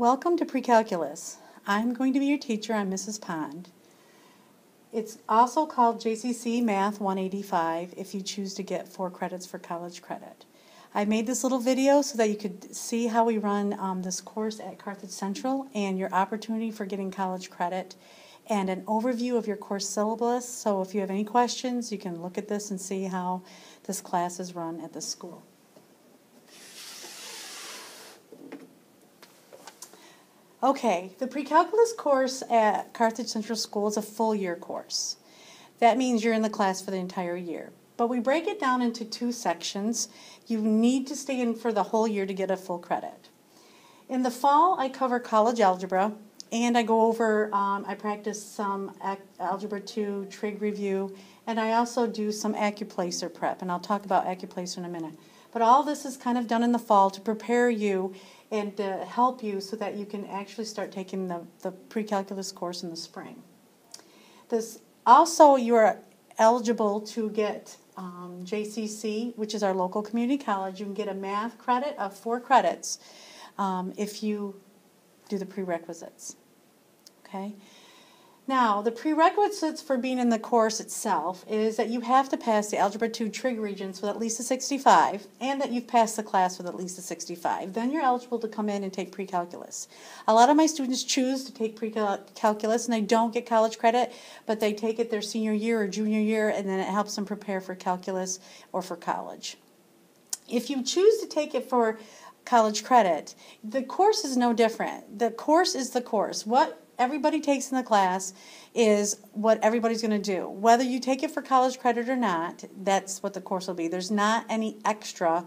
Welcome to Precalculus. I'm going to be your teacher. I'm Mrs. Pond. It's also called JCC Math 185 if you choose to get four credits for college credit. I made this little video so that you could see how we run um, this course at Carthage Central and your opportunity for getting college credit and an overview of your course syllabus. So if you have any questions, you can look at this and see how this class is run at the school. Okay, the pre-calculus course at Carthage Central School is a full year course. That means you're in the class for the entire year. But we break it down into two sections. You need to stay in for the whole year to get a full credit. In the fall, I cover college algebra, and I go over, um, I practice some Algebra 2 trig review, and I also do some AccuPlacer prep, and I'll talk about AccuPlacer in a minute. But all this is kind of done in the fall to prepare you and to help you so that you can actually start taking the, the pre-calculus course in the spring. This also you are eligible to get um, JCC, which is our local community college. You can get a math credit of four credits um, if you do the prerequisites. Okay. Now, the prerequisites for being in the course itself is that you have to pass the Algebra 2 trig regents with at least a 65 and that you've passed the class with at least a 65. Then you're eligible to come in and take pre-calculus. A lot of my students choose to take pre-calculus and they don't get college credit, but they take it their senior year or junior year and then it helps them prepare for calculus or for college. If you choose to take it for college credit, the course is no different. The course is the course. What everybody takes in the class is what everybody's going to do. Whether you take it for college credit or not, that's what the course will be. There's not any extra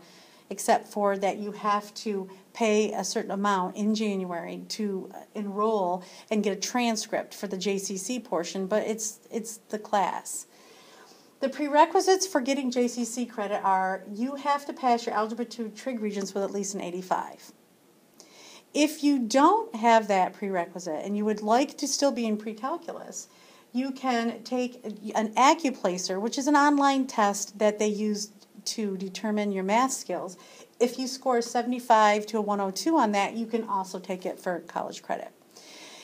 except for that you have to pay a certain amount in January to enroll and get a transcript for the JCC portion, but it's it's the class. The prerequisites for getting JCC credit are you have to pass your Algebra 2 trig regents with at least an 85. If you don't have that prerequisite and you would like to still be in pre-calculus, you can take an AccuPlacer, which is an online test that they use to determine your math skills. If you score 75 to a 102 on that, you can also take it for college credit.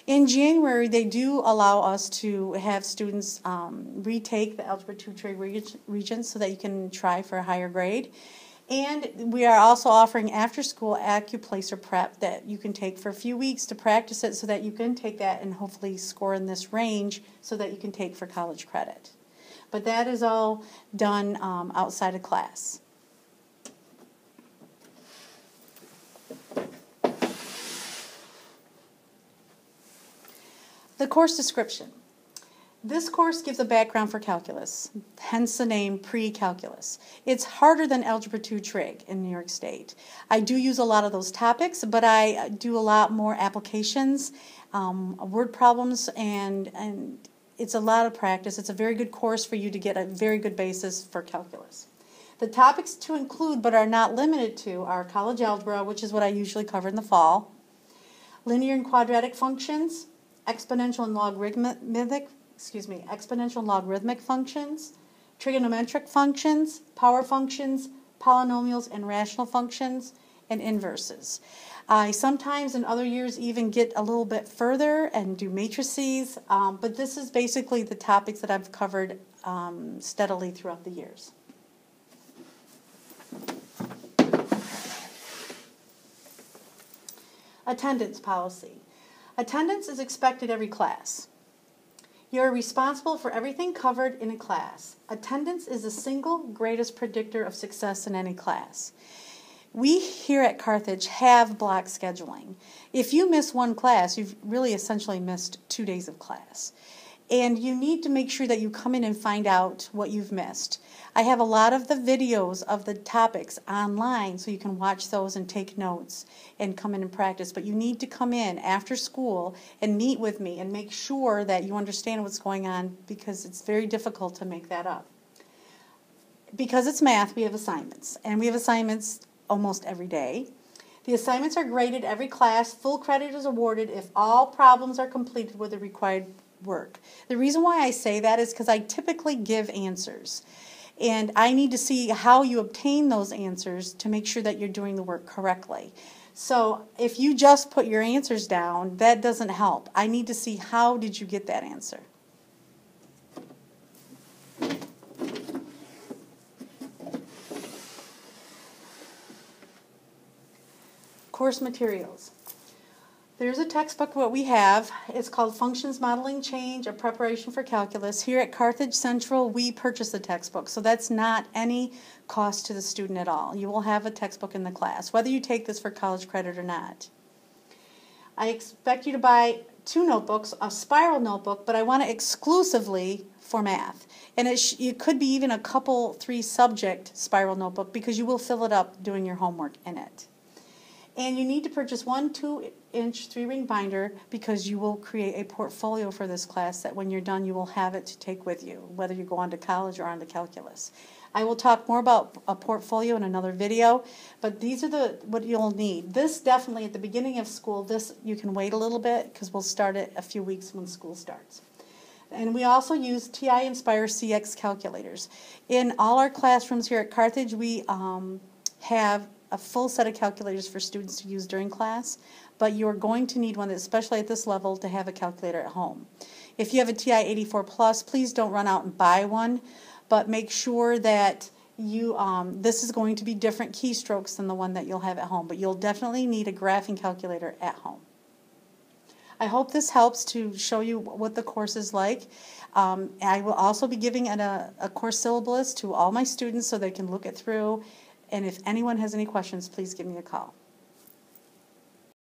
In January, they do allow us to have students um, retake the Algebra 2 trig regents so that you can try for a higher grade. And we are also offering after school AccuPlacer prep that you can take for a few weeks to practice it so that you can take that and hopefully score in this range so that you can take for college credit. But that is all done um, outside of class. The course description. This course gives a background for calculus, hence the name pre-calculus. It's harder than Algebra 2 Trig in New York State. I do use a lot of those topics, but I do a lot more applications, um, word problems, and, and it's a lot of practice. It's a very good course for you to get a very good basis for calculus. The topics to include but are not limited to are college algebra, which is what I usually cover in the fall, linear and quadratic functions, exponential and logarithmic excuse me, exponential logarithmic functions, trigonometric functions, power functions, polynomials and rational functions, and inverses. I sometimes in other years even get a little bit further and do matrices, um, but this is basically the topics that I've covered um, steadily throughout the years. Attendance policy. Attendance is expected every class. You are responsible for everything covered in a class. Attendance is the single greatest predictor of success in any class. We here at Carthage have block scheduling. If you miss one class, you've really essentially missed two days of class and you need to make sure that you come in and find out what you've missed. I have a lot of the videos of the topics online so you can watch those and take notes and come in and practice. But you need to come in after school and meet with me and make sure that you understand what's going on because it's very difficult to make that up. Because it's math, we have assignments, and we have assignments almost every day. The assignments are graded every class. Full credit is awarded if all problems are completed with the required work. The reason why I say that is because I typically give answers. And I need to see how you obtain those answers to make sure that you're doing the work correctly. So if you just put your answers down, that doesn't help. I need to see how did you get that answer. Course materials. There's a textbook what we have. It's called Functions Modeling Change, a preparation for calculus. Here at Carthage Central, we purchase the textbook, so that's not any cost to the student at all. You will have a textbook in the class, whether you take this for college credit or not. I expect you to buy two notebooks, a spiral notebook, but I want it exclusively for math. And it, it could be even a couple, three subject spiral notebook because you will fill it up doing your homework in it. And you need to purchase one two inch three ring binder because you will create a portfolio for this class that when you're done you will have it to take with you, whether you go on to college or on to calculus. I will talk more about a portfolio in another video, but these are the what you'll need. This definitely at the beginning of school, this you can wait a little bit because we'll start it a few weeks when school starts. And we also use TI-Nspire CX calculators. In all our classrooms here at Carthage, we um, have a full set of calculators for students to use during class, but you're going to need one, especially at this level, to have a calculator at home. If you have a TI 84 Plus, please don't run out and buy one, but make sure that you um, this is going to be different keystrokes than the one that you'll have at home, but you'll definitely need a graphing calculator at home. I hope this helps to show you what the course is like. Um, I will also be giving an, a, a course syllabus to all my students so they can look it through and if anyone has any questions, please give me a call.